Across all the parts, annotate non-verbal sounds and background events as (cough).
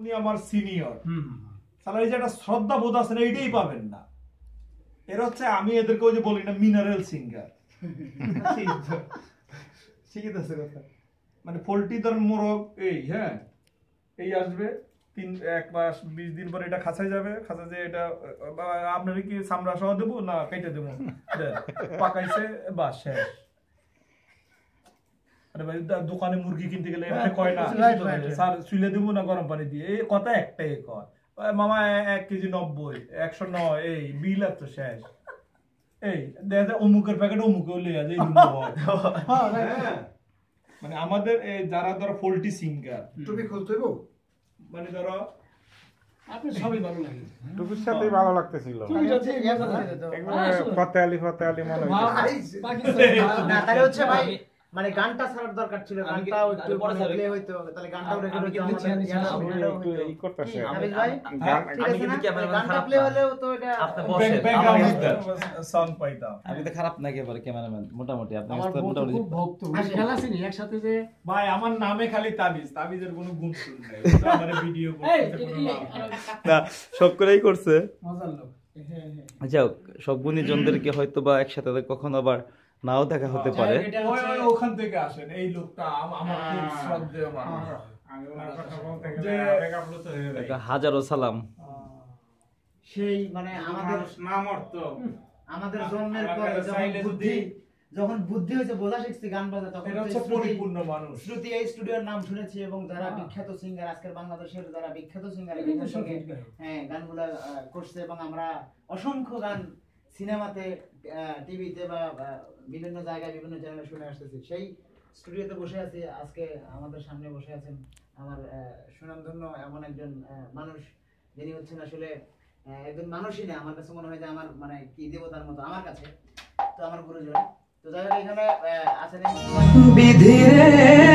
উনি আমার সিনিয়র। তাহলে এই যে একটা শ্রদ্ধা বোধ আছে না এইটাই পাবেন না। এর হচ্ছে আমি এদেরকে ওই যে বলি না মিনারেল সিঙ্গার ঠিকই আছে কথা। মানে পোল্ট্রি ধর মোরগ এই হ্যাঁ এই আসবে তিন এক মাস বিশ দিন পরে এটা খাঁচায় যাবে। খাঁচা যে এটা আপনার কি চামড়া সহ দেবো না কেটে দেবো। পাকাইছে বাস শেষ। আরে ভাই দোকানে মুরগি কিনতে গেলে কয় না. স্যার চুলে দেবো না গরম পানি দিয়ে? এই কথা একটাই কয়। মামা এক কেজি নব্বই একশো নয় এই বিল আর তো শেষ। এই দেখা যায় অমুকের প্যাকেট অমুকে লেগে যায় হয়। হ্যাঁ। মানে আমাদের এই যারা ধরো পোল্ট্রি সিঙ্গার টুপি খুলতে হইব? মানে ধরো আপনি সবই ভালো লাগে। টুপির সাথেই ভালো লাগতেছিল। ফতে আলী ফতে আলী মনে (laughs) মানে গানটা ছাড়ার দরকার ছিল আমি গানটাও একটু পরে। প্লে হইতো তাহলে গানটাও রেখে আমি কি হইতো আমাদের আমি একটু ই করতেছে আমি- ভাই? ঠিক আমি আছে কিন্তু না? কি আমার গানটা প্লে হলেও তো এটা আপনি বসেন। ব্যাকগ্রাউন্ড সং পাইতাম। আমি তো খারাপ না একেবারে ক্যামেরাম্যান? মোটামুটি আমার তো মোটামুটি খুব ভক্ত আসে। খেলা চিনি একসাথে যে ভাই আমার নামে খালি তাবিজ। তাবিজের কোনো গুণ শুন নাই। আমার ভিডিও করতে কোনো লাভ না শখ করেই করছে। মজার লোক। হ্যাঁ হ্যাঁ। যাই হোক সব গুণীজনদেরকে হয়তো বা একসাথে কখনো আবার নাও দেখা হতে পারে। হচ্ছে ওই ওখান থেকে আসেন এই লোকটা আমার খুব শ্রদ্ধেয় মানুষ আমি ওনার কথা বলতে যে- গেলে আবেগ আপ্লুত হয়ে যাই। একটা হাজারো সালাম। সেই মানে আমাদের মানুষ না মরতো। আমাদের জন্মের পরে যখন বুদ্ধি যখন বুদ্ধি হয়েছে বোঝা শিখছি গান বাজা তখন হচ্ছে পরিপূর্ণ মানুষ। শ্রুতি এই স্টুডিওর নাম শুনেছি এবং যারা বিখ্যাত সিঙ্গার আজকের বাংলাদেশের যারা বিখ্যাত সিঙ্গার এদের সঙ্গে। হ্যাঁ গানগুলা করছে এবং আমরা অসংখ্য গান সিনেমাতে টিভিতে বা বিভিন্ন জায়গায় বিভিন্ন চ্যানেলে শুনে আসতেছি। সেই স্টুডিওতে বসে আছি। আজকে আমাদের সামনে বসে আছেন আমার সুনামধন্য এমন একজন মানুষ যিনি হচ্ছেন আসলে একজন মানুষই না। আমার কাছে মনে হয় যে আমার মানে কি দেবতার মতো আমার কাছে। তো আমার গুরুজন। তো যাই হোক, এখানে আছেন টাকা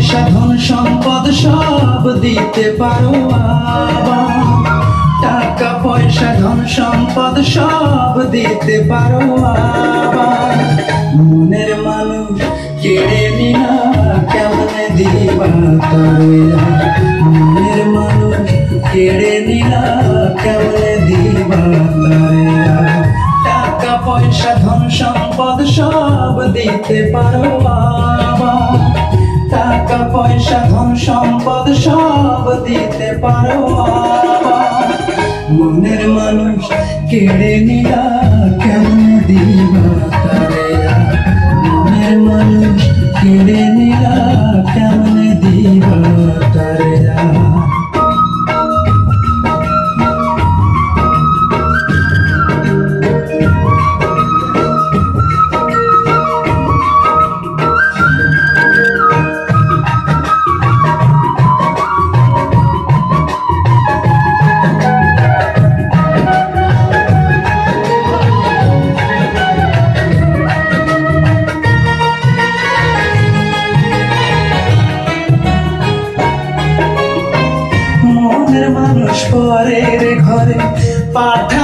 পয়সা ধন সম্পদ সব দিতে পারো টাকা, পয়সা, ধন সম্পদ সব দিতে পারো আবার মনের মানুষ কেড়ে নিলা, কেমনে দিবা মনের মানুষ কেড়ে নিলা, কেমনে দিবা টাকা, পয়সা, ধন সম্পদ সব দিতে পারো আবার টাকা পয়সা ধন সম্পদ সব দিতে পারো মনের মানুষ কেড়ে নিলা কেমন দিবা? মনের মানুষ